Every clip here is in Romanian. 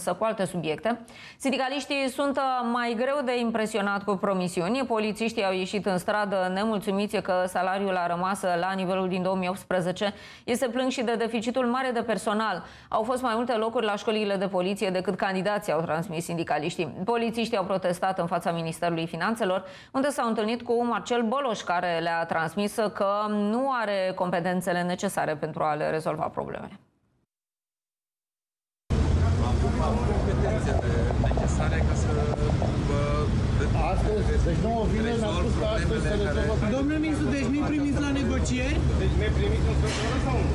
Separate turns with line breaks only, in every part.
Însă cu alte subiecte, sindicaliștii sunt uh, mai greu de impresionat cu promisiuni. Polițiștii au ieșit în stradă nemulțumiți că salariul a rămas la nivelul din 2018. Este plâng și de deficitul mare de personal. Au fost mai multe locuri la școlile de poliție decât candidații au transmis sindicaliștii. Polițiștii au protestat în fața Ministerului Finanțelor, unde s-au întâlnit cu Marcel Boloș, care le-a transmis că nu are competențele necesare pentru a le rezolva problemele.
Necesare ca să vă
Astăzi, deci nouă vine, ne-a spus că astăzi se rezolvă.
Domnule ministru, deci nu-i primiți la negocieri?
Deci ne primiți în sfârșit sau nu?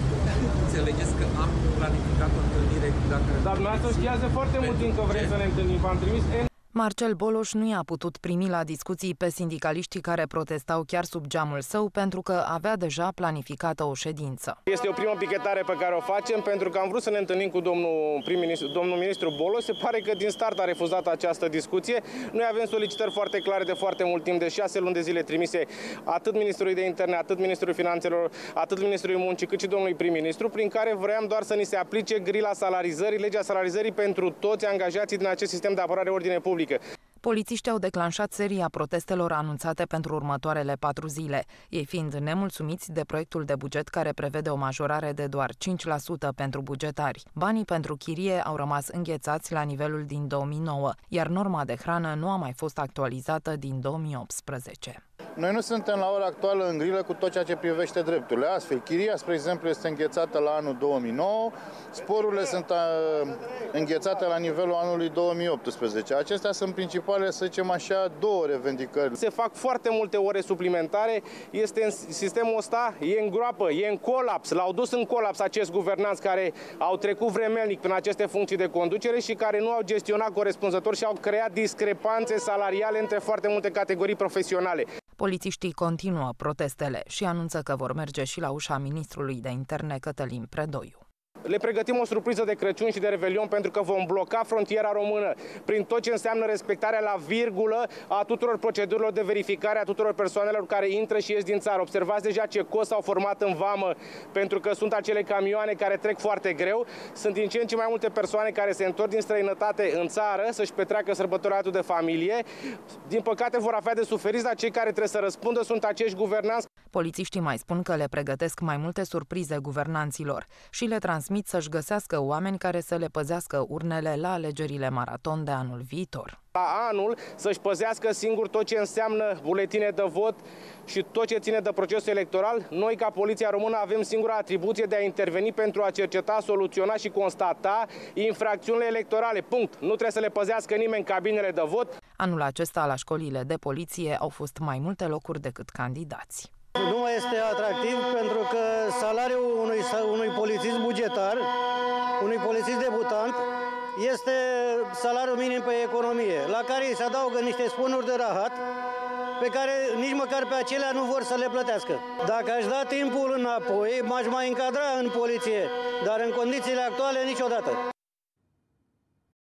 Înțelegeți că am planificat o întâlnire dacă...
Dar dumneavoastră știați de foarte mult timp că vrem să ne întâlnim. V-am trimis N
Marcel Boloș nu i-a putut primi la discuții pe sindicaliștii care protestau chiar sub geamul său pentru că avea deja planificată o ședință.
Este o primă pichetare pe care o facem pentru că am vrut să ne întâlnim cu domnul prim-ministru, domnul ministru Boloș. Se pare că din start a refuzat această discuție. Noi avem solicitări foarte clare de foarte mult timp, de șase luni de zile trimise atât Ministrului de Interne, atât Ministrului Finanțelor, atât Ministrului Muncii, cât și domnului prim-ministru, prin care vreau doar să ni se aplice grila salarizării, legea salarizării pentru toți angajații din acest sistem de apărare ordine publică.
Polițiștii au declanșat seria protestelor anunțate pentru următoarele patru zile, ei fiind nemulțumiți de proiectul de buget care prevede o majorare de doar 5% pentru bugetari. Banii pentru chirie au rămas înghețați la nivelul din 2009, iar norma de hrană nu a mai fost actualizată din 2018.
Noi nu suntem la ora actuală în grilă cu tot ceea ce privește drepturile. Astfel, chiria, spre exemplu, este înghețată la anul 2009, sporurile sunt uh, înghețate la nivelul anului 2018. Acestea sunt principale, să zicem așa, două revendicări.
Se fac foarte multe ore suplimentare, este în sistemul ăsta, e în groapă, e în colaps. L-au dus în colaps acest guvernanți care au trecut vremelnic prin aceste funcții de conducere și care nu au gestionat corespunzător și au creat discrepanțe salariale între foarte multe categorii profesionale.
Polițiștii continuă protestele și anunță că vor merge și la ușa ministrului de interne Cătălin Predoiu.
Le pregătim o surpriză de Crăciun și de Revelion pentru că vom bloca frontiera română prin tot ce înseamnă respectarea la virgulă a tuturor procedurilor de verificare a tuturor persoanelor care intră și ies din țară. Observați deja ce cost au format în vamă pentru că sunt acele camioane care trec foarte greu. Sunt din ce în ce mai multe persoane care se întorc din străinătate în țară să-și petreacă sărbătoratul de familie. Din păcate vor avea de suferit, dar cei care trebuie să răspundă sunt acești guvernanți
Polițiștii mai spun că le pregătesc mai multe surprize guvernanților și le transmit să-și găsească oameni care să le păzească urnele la alegerile maraton de anul viitor.
La anul să-și păzească singur tot ce înseamnă buletine de vot și tot ce ține de procesul electoral. Noi, ca Poliția Română, avem singura atribuție de a interveni pentru a cerceta, soluționa și constata infracțiunile electorale. Punct. Nu trebuie să le păzească nimeni cabinele de vot.
Anul acesta, la școlile de poliție, au fost mai multe locuri decât candidați.
Nu mai este atractiv pentru că salariul unui, unui polițist bugetar, unui polițist debutant, este salariul minim pe economie, la care îi se adaugă niște spunuri de rahat, pe care nici măcar pe acelea nu vor să le plătească. Dacă aș da timpul înapoi, m-aș mai încadra în poliție, dar în condițiile actuale niciodată.